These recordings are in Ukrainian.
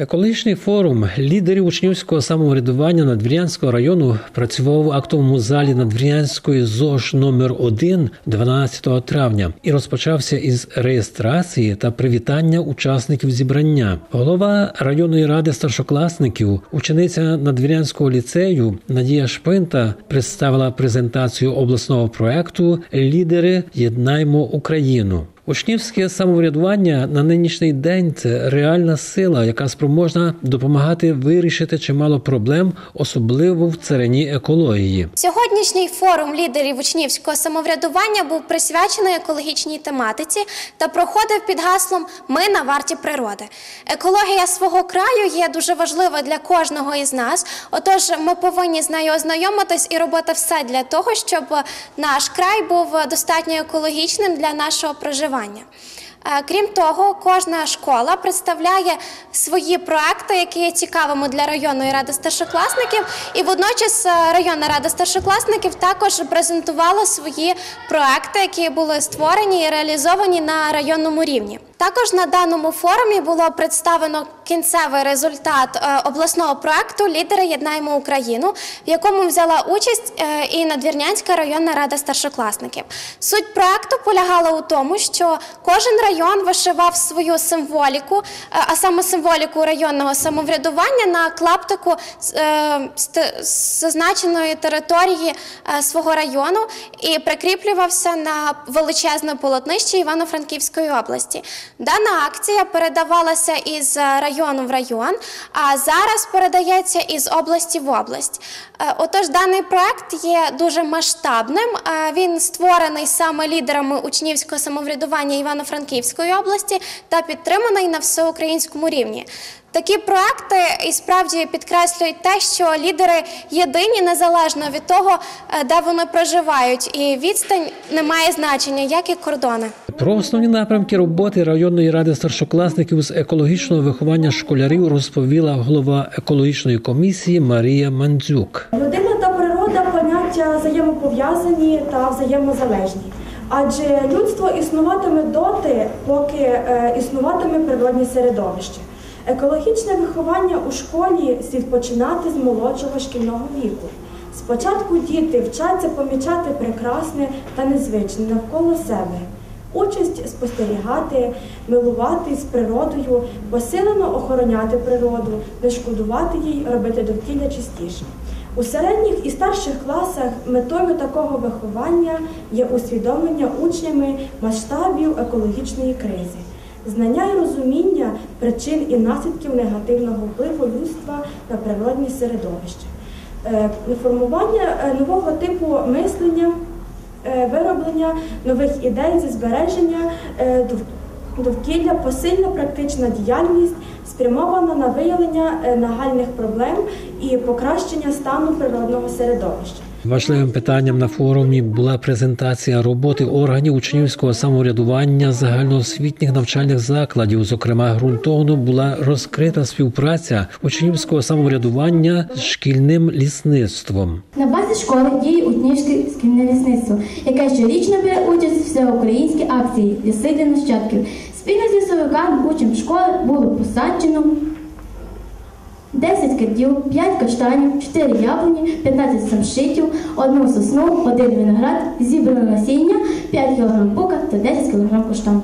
Екологічний форум лідерів учнівського самоврядування Надвір'янського району працював в актовому залі Надвір'янської ЗОЖ номер 1 12 травня і розпочався із реєстрації та привітання учасників зібрання. Голова районної ради старшокласників, учениця Надвір'янського ліцею Надія Шпинта представила презентацію обласного проекту Лідери Єднаймо Україну. Учнівське самоврядування на нинішній день це реальна сила, яка спроможна допомагати вирішити чимало проблем, особливо в царині екології. Сьогоднішній форум лідерів учнівського самоврядування був присвячений екологічній тематиці та проходив під гаслом Ми на варті природи. Екологія свого краю є дуже важлива для кожного із нас. Отож, ми повинні з нею ознайомитись і робити все для того, щоб наш край був достатньо екологічним для нашого проживання. Е, Крім того, кожна школа представляє свої проекти, які є цікавими для районної ради старшокласників. І водночас е, районна рада старшокласників також презентувала свої проекти, які були створені і реалізовані на районному рівні. Також на даному форумі було представлено кінцевий результат е, обласного проекту Лідери єднаємо Україну, в якому взяла участь е, і Надвірнянська районна рада старшокласників. Суть проекту полягала у тому, що кожен район вишивав свою символіку, е, а саме символіку районного самоврядування на клаптику зазначеної території свого району і прикріплювався на величезне полотнище Івано-Франківської області. Дана акція передавалася із е, району в район, а зараз передається із області в область. Е, Отож, даний проект є дуже масштабним. Е, Він створений саме лідерами учнівського самоврядування Івано-Франківської області та підтриманий на всеукраїнському рівні. Такі проекти і справді підкреслюють те, що лідери єдині незалежно від того, е, де вони проживають, і відстань не має значення, як і кордони. Про основні напрямки роботи районної ради старшокласників з екологічного виховання школярів розповіла голова екологічної комісії Марія Мандзюк. Людина та природа поняття взаємопов'язані та взаємозалежні. Адже людство існуватиме доти, поки е, існуватиме природні середовище. Екологічне виховання у школі слід починати з молодшого шкільного віку. Спочатку діти вчаться помічати прекрасне та незвичне навколо себе. Участь спостерігати, милуватись природою, посилено охороняти природу, не шкодувати їй, робити довкілля чистіше. У середніх і старших класах метою такого виховання є усвідомлення учнями масштабів екологічної кризи, знання і розуміння причин і наслідків негативного впливу людства на природні середовище, формування е, нового типу мислення е, вироблення нових ідей зі збереження е, довкілля, посильна практична діяльність спрямована на виявлення нагальних проблем і покращення стану природного середовища. Важливим питанням на форумі була презентація роботи органів учнівського самоврядування загальноосвітніх навчальних закладів. Зокрема, ґрунтовно була розкрита співпраця учнівського самоврядування з шкільним лісництвом. На базі школи діє учнівське шкільне лісництво, яке щорічно бере участь у всеукраїнській акції Ліси для нащадків. Спільно з лісовиками учням школи було посаджено 10 кардів, 5 каштанів, 4 яблуні, 15 самшитів, 1 сосну, 1 виноград, зібране насіння, 5 кг бука та 10 кг каштан.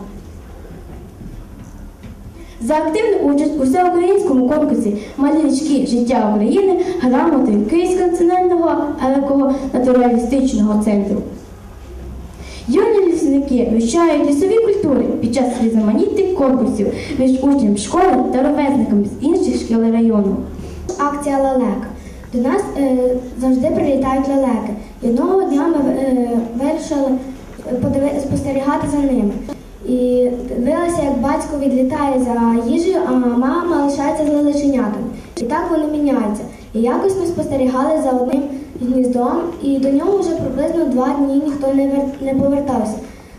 За активну участь у всеукраїнському конкурсі Малі річки життя України грамотою Київського національного еко-натуралістичного центру. Юні лісники вивчають лісові культури під час різноманітних конкурсів між учнями школи та ровесниками з інших шкіл району. Акція лелека. До нас е, завжди прилітають лелеки. І одного дня ми е, вирішили подиви- спостерігати за ними. І дивилася, як батько відлітає за їжею, а мама лишається з лелеченятами. І так вони міняються. І якось ми спостерігали за одним гніздом, і до нього вже приблизно два дні ніхто не повертався.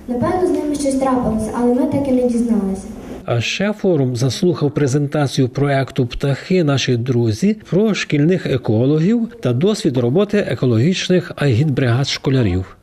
Напевно, з ними щось трапилося, але ми так і не дізналися. А ще форум заслухав презентацію проекту Птахи наші друзі про шкільних екологів та досвід роботи екологічних агітбригад школярів.